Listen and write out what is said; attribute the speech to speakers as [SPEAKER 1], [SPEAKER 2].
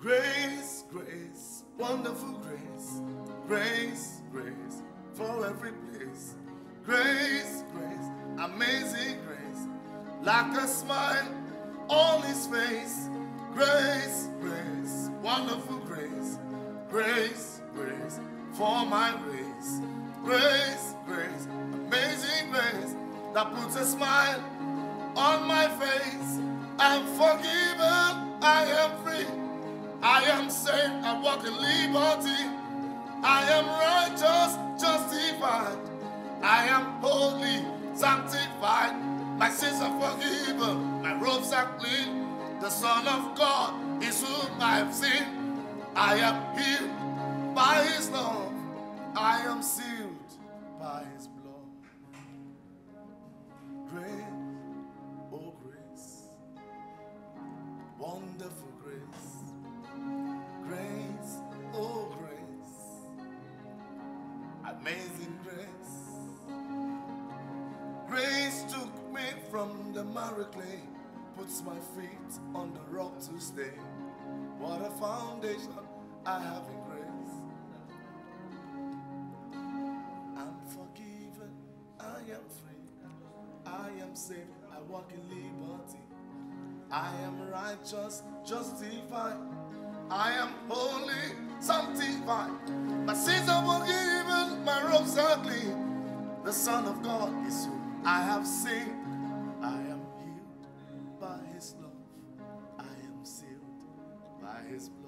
[SPEAKER 1] Grace, grace, wonderful grace, grace, grace, for every place. Grace, grace, amazing grace, like a smile on his face. Grace, grace, wonderful grace, grace, grace, for my race. Grace, grace, amazing grace, that puts a smile on my face. I'm forgiven, I am free. I am saved, I walk in liberty. I am righteous, justified. I am holy, sanctified. My sins are forgiven, my robes are clean. The Son of God is whom I have seen. I am healed by His love. I am sealed by His blood. Grace, oh grace, wonderful grace. Grace, oh grace, amazing grace. Grace took me from the miry clay, puts my feet on the rock to stay. What a foundation I have in grace. I'm forgiven, I am free, I am saved, I walk in liberty. I am righteous, justified. I sanctified. My sins are forgiven, my robes are clean. The Son of God is who I have seen. I am healed by His love. I am sealed by His blood.